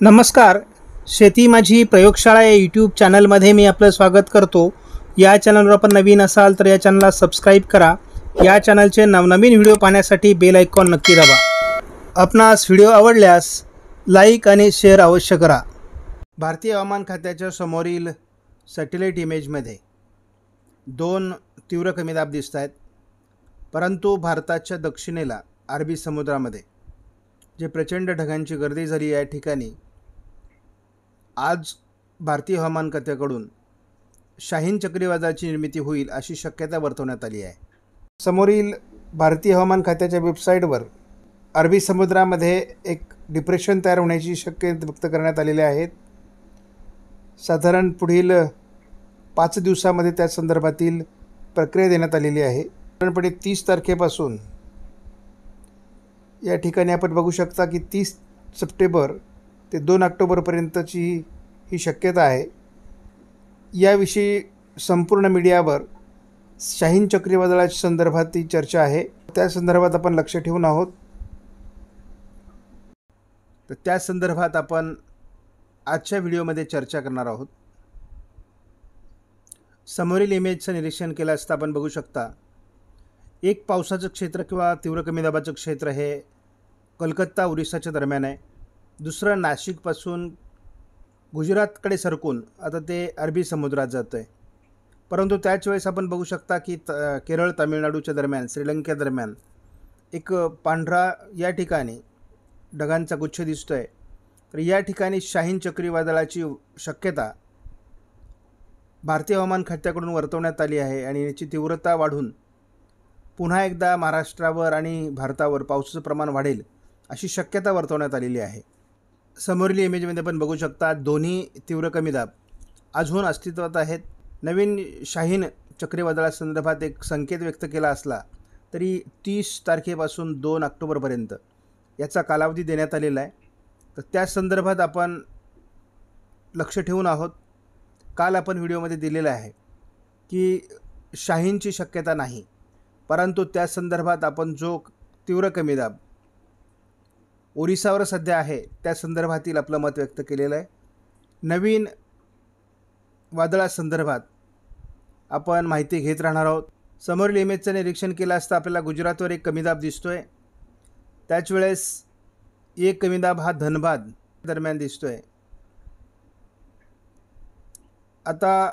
नमस्कार. शेती माझी प्रयोगशाळा या यूट्यूब चॅनलमध्ये मी आपलं स्वागत करतो. या चॅनलवर आपण नवीन असाल तर या चॅनलला सबस्क्राईब करा. या चॅनलचे नवनवीन व्हिडिओ पाहण्यासाठी बेल आयकॉन नक्की दाबा. आपणास व्हिडिओ आवडल्यास लाईक आणि शेअर अवश्य करा. भारतीय हवामान खात्याच्या समोरील सॅटेलाईट इमेजमध्ये दोन तीव्र कमी दाब दिसत आहेत. परंतु भारताच्या दक्षिणेला अरबी समुद्रामध्ये जे प्रचंड ढगांची गर्दी झाली या ठिकाणी आज भारतीय हवामान खात्याकडून शाहीन चक्रीवादळाची निर्मिती होईल अशी शक्यता वर्तवण्यात आली आहे. समोरील भारतीय हवामान खात्याच्या वेबसाईटवर अरबी समुद्रामध्ये एक डिप्रेशन तयार होण्याची शक्यता व्यक्त करण्यात आलेली आहेत साधारण पुढील पाच दिवसामध्ये त्या संदर्भातील प्रक्रिया देण्यात आलेली आहे. साधारणपणे तीस तारखेपासून या ठिकाणी आपण बघू शकता की तीस सप्टेंबर ते दोन ऑक्टोबरपर्यंतची ही शक्यता आहे. याविषयी संपूर्ण मीडियावर शाहीन चक्रीवादळाच्या संदर्भात ती चर्चा आहे. त्या संदर्भात आपण लक्ष ठेवून आहोत. तर त्या संदर्भात आपण आजच्या व्हिडिओमध्ये चर्चा करणार आहोत. समोरील इमेजचं निरीक्षण केलं असता आपण बघू शकता एक पावसाचं क्षेत्र किंवा तीव्र कमी दाबाचं क्षेत्र हे कलकत्ता उरिसाच्या दरम्यान आहे. दुसरं नाशिकपासून गुजरातकडे सरकून आता ते अरबी समुद्रात जातं आहे परंतु त्याच वेळेस आपण बघू शकता की त केरळ तामिळनाडूच्या दरम्यान श्रीलंकेदरम्यान एक पांढरा या ठिकाणी ढगांचा गुच्छ दिसतो आहे तर या ठिकाणी शाहीन चक्रीवादळाची शक्यता भारतीय हवामान खात्याकडून वर्तवण्यात आली आहे आणि याची तीव्रता वाढून पुन्हा एकदा महाराष्ट्रावर आणि भारतावर पावसाचं प्रमाण वाढेल अशी शक्यता वर्तवण्यात आलेली आहे. समोरील इमेजमध्ये आपण बघू शकता दोन्ही तीव्र कमी दाब. अजून अस्तित्वात आहेत. नवीन शाहीन चक्रीवादळासंदर्भात एक संकेत व्यक्त केला असला तरी तीस तारखेपासून दोन ऑक्टोबरपर्यंत याचा कालावधी देण्यात आलेला आहे. तर त्या संदर्भात आपण लक्ष ठेवून आहोत. काल आपण व्हिडिओमध्ये दिलेलं आहे की शाहीनची शक्यता नाही. परंतु त्या संदर्भात आपण जो तीव्र कमी दाब ओरिसावर सध्या आहे. त्या संदर्भातील आपलं मत व्यक्त केलेलं आहे. नवीन वादळासंदर्भात आपण माहिती घेत राहणार आहोत. समोरील इमेजचं निरीक्षण केलं असता आपल्याला गुजरातवर एक कमी दाब दिसतो आहे त्याच वेळेस एक कमी दाब हा धनबाद दरम्यान दिसतो आहे आता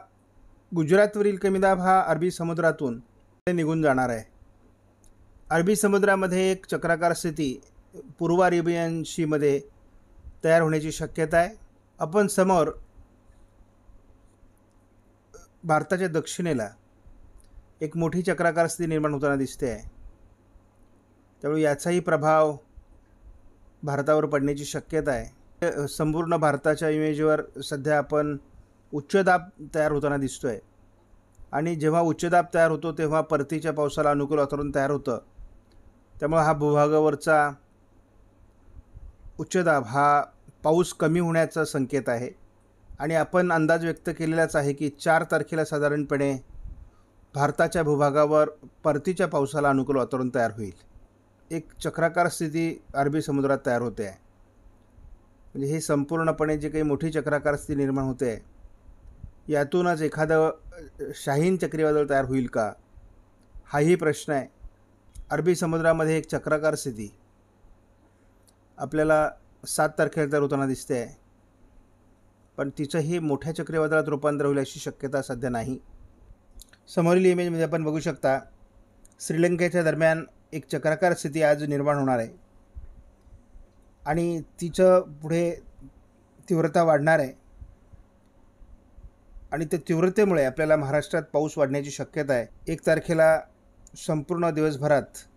गुजरातवरील कमी दाब हा अरबी समुद्रातून निघून जाणार आहे. अरबी समुद्रामध्ये एक चक्राकार स्थिती पूर्व अरेबियन तयार होण्याची शक्यता आहे. आपण समोर भारताच्या दक्षिणेला एक मोठी चक्राकार स्थिती निर्माण होताना दिसते आहे. त्यामुळे याचाही प्रभाव भारतावर पडण्याची शक्यता आहे. संपूर्ण भारताच्या इमेजवर सध्या आपण उच्चदाब तयार होताना दिसतो आहे आणि जेव्हा उच्चदाब तयार होतो तेव्हा परतीच्या पावसाला अनुकूल वातावरण तयार होतं. त्यामुळे हा भूभागावरचा उच्चदाब हा पाऊस कमी होण्याचा संकेत आहे. आणि आपण अंदाज व्यक्त केलेलाच आहे की चार तारखेला साधारणपणे भारताच्या भूभागावर परतीच्या पावसाला अनुकूल वातावरण तयार होईल. एक चक्राकार स्थिती अरबी समुद्रात तयार होते. आहे म्हणजे हे संपूर्णपणे जे काही मोठी चक्राकार स्थिती निर्माण होते आहे यातूनच एखादं शाहीन चक्रीवादळ तयार होईल का? हाही प्रश्न आहे. अरबी समुद्रामध्ये एक चक्राकार स्थिती आपल्याला सात तारखेला तर होताना दिसते आहे पण तिचंही मोठ्या चक्रीवादळात रूपांतर होईल अशी शक्यता सध्या नाही. समोरील इमेजमध्ये आपण बघू शकता श्रीलंकेच्या दरम्यान एक चक्राकार स्थिती आज निर्माण होणार आहे. आणि तिचं पुढे तीव्रता वाढणार आहे. आणि त्या तीव्रतेमुळे आपल्याला महाराष्ट्रात पाऊस वाढण्याची शक्यता आहे. एक तारखेला संपूर्ण दिवसभरात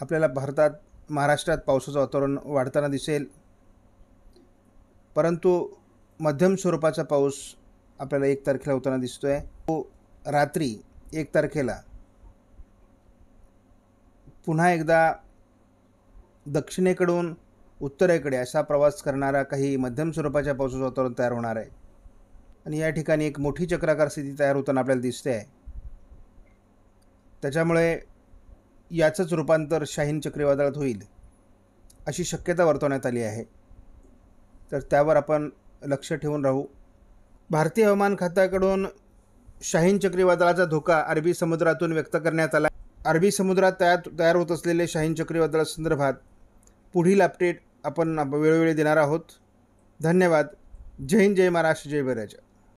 आपल्याला भारतात महाराष्ट्रात पावसाचं वातावरण वाढताना दिसेल. परंतु मध्यम स्वरूपाचा पाऊस आपल्याला एक तारखेला होताना दिसतो आहे तो रात्री एक तारखेला पुन्हा एकदा दक्षिणेकडून उत्तरेकडे असा प्रवास करणारा काही मध्यम स्वरूपाच्या पावसाचं वातावरण तयार होणार आहे. आणि या ठिकाणी एक मोठी चक्राकार स्थिती तयार होताना आपल्याला दिसते आहे. त्याच्यामुळे याचंच रूपांतर शाहीन चक्रीवादळात होईल अशी शक्यता वर्तवण्यात आली आहे. तर त्यावर आपण लक्ष ठेवून राहू. भारतीय हवामान खात्याकडून शाहीन चक्रीवादळाचा धोका अरबी समुद्रातून व्यक्त करण्यात आला. अरबी समुद्रात तयार तयार होत असलेले शाहीन चक्रीवादळासंदर्भात पुढील अपडेट आपण वेळोवेळी देणार आहोत. धन्यवाद. जय हिंद जय महाराष्ट्र जय बराजा